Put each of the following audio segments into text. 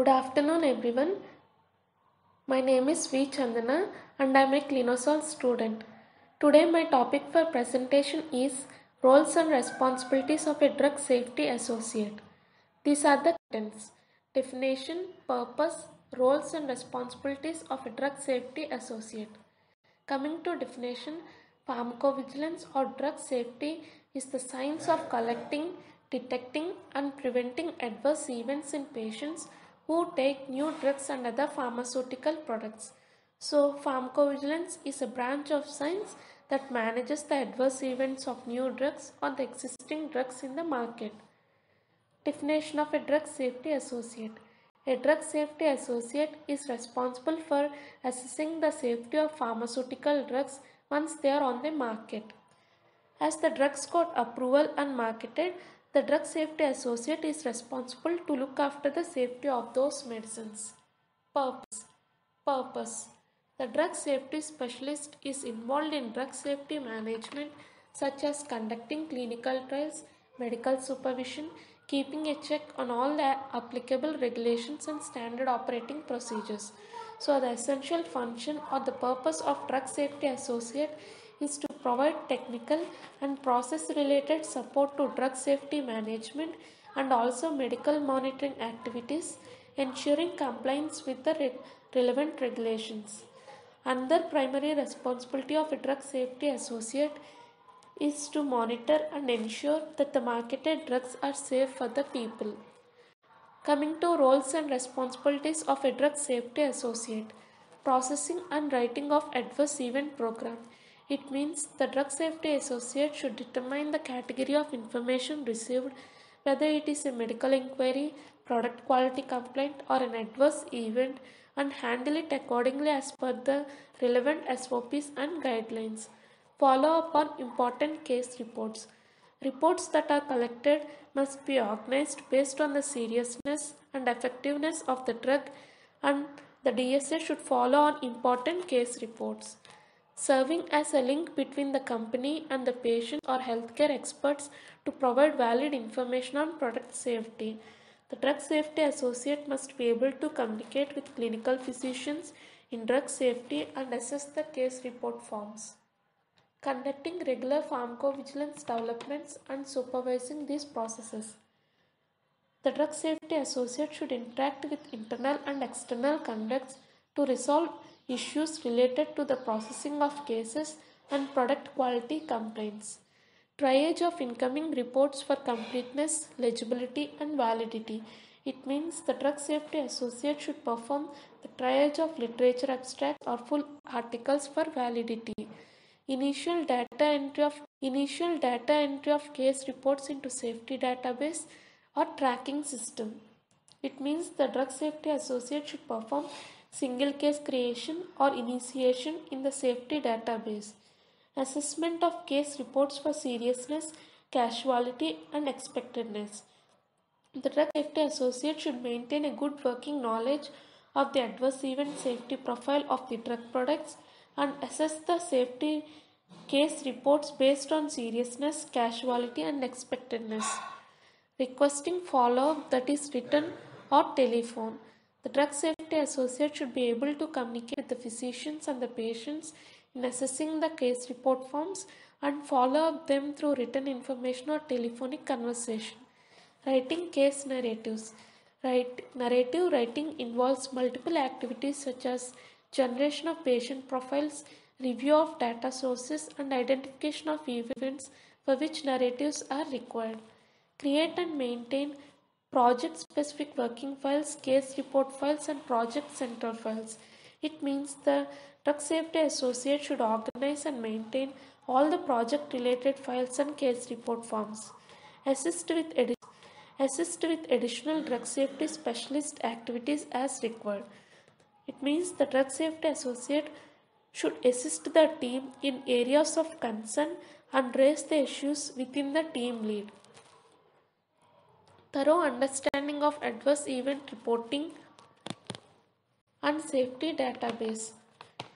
Good afternoon, everyone. My name is V. Chandana and I am a Clinosol student. Today, my topic for presentation is Roles and Responsibilities of a Drug Safety Associate. These are the contents Definition, Purpose, Roles and Responsibilities of a Drug Safety Associate. Coming to definition, pharmacovigilance or drug safety is the science of collecting, detecting, and preventing adverse events in patients who take new drugs and other pharmaceutical products. So, pharmacovigilance is a branch of science that manages the adverse events of new drugs or the existing drugs in the market. Definition of a drug safety associate. A drug safety associate is responsible for assessing the safety of pharmaceutical drugs once they are on the market. As the drugs got approval and marketed, the drug safety associate is responsible to look after the safety of those medicines. Purpose. Purpose. The drug safety specialist is involved in drug safety management such as conducting clinical trials, medical supervision, keeping a check on all the applicable regulations and standard operating procedures. So the essential function or the purpose of drug safety associate is to provide technical and process related support to drug safety management and also medical monitoring activities ensuring compliance with the re- relevant regulations. Another primary responsibility of a drug safety associate is to monitor and ensure that the marketed drugs are safe for the people. Coming to roles and responsibilities of a drug safety associate, processing and writing of adverse event program. It means the drug safety associate should determine the category of information received, whether it is a medical inquiry, product quality complaint, or an adverse event, and handle it accordingly as per the relevant SOPs and guidelines. Follow up on important case reports. Reports that are collected must be organized based on the seriousness and effectiveness of the drug, and the DSA should follow on important case reports. Serving as a link between the company and the patient or healthcare experts to provide valid information on product safety. The drug safety associate must be able to communicate with clinical physicians in drug safety and assess the case report forms conducting regular pharmacovigilance developments and supervising these processes. The drug safety associate should interact with internal and external conducts to resolve issues related to the processing of cases and product quality complaints. Triage of incoming reports for completeness, legibility, and validity. It means the drug safety associate should perform the triage of literature abstracts or full articles for validity initial data entry of initial data entry of case reports into safety database or tracking system it means the drug safety associate should perform single case creation or initiation in the safety database assessment of case reports for seriousness casualty and expectedness the drug safety associate should maintain a good working knowledge of the adverse event safety profile of the drug products and assess the safety case reports based on seriousness, casualty, and expectedness. Requesting follow up that is written or telephone. The drug safety associate should be able to communicate with the physicians and the patients in assessing the case report forms and follow up them through written information or telephonic conversation. Writing case narratives. Write, narrative writing involves multiple activities such as generation of patient profiles, review of data sources, and identification of events for which narratives are required. Create and maintain project specific working files, case report files, and project center files. It means the drug safety associate should organize and maintain all the project related files and case report forms. Assist with, assist with additional drug safety specialist activities as required. It means the drug safety associate should assist the team in areas of concern and raise the issues within the team lead. Thorough understanding of adverse event reporting and safety database.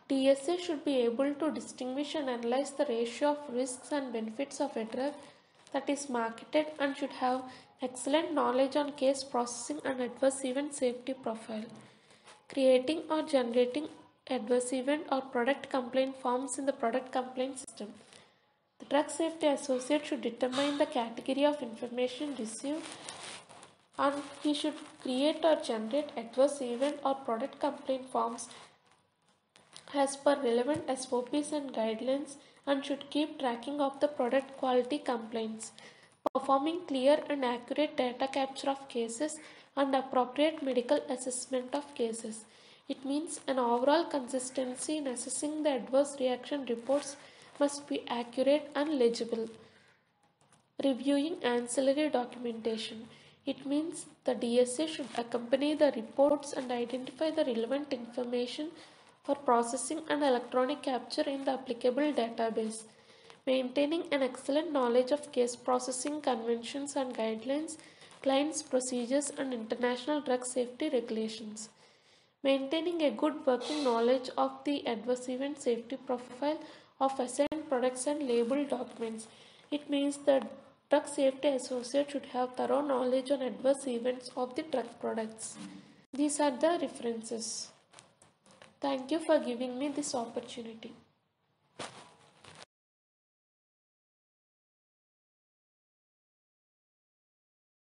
DSA should be able to distinguish and analyze the ratio of risks and benefits of a drug that is marketed and should have excellent knowledge on case processing and adverse event safety profile, creating or generating adverse event or product complaint forms in the product complaint system. The drug safety associate should determine the category of information received and he should create or generate adverse event or product complaint forms as per relevant SOPs and guidelines and should keep tracking of the product quality complaints, performing clear and accurate data capture of cases and appropriate medical assessment of cases. It means an overall consistency in assessing the adverse reaction reports must be accurate and legible. Reviewing ancillary documentation. It means the DSA should accompany the reports and identify the relevant information for processing and electronic capture in the applicable database. Maintaining an excellent knowledge of case processing conventions and guidelines, clients' procedures, and international drug safety regulations. Maintaining a good working knowledge of the adverse event safety profile of assigned products and labeled documents. It means the drug safety associate should have thorough knowledge on adverse events of the drug products. These are the references. Thank you for giving me this opportunity.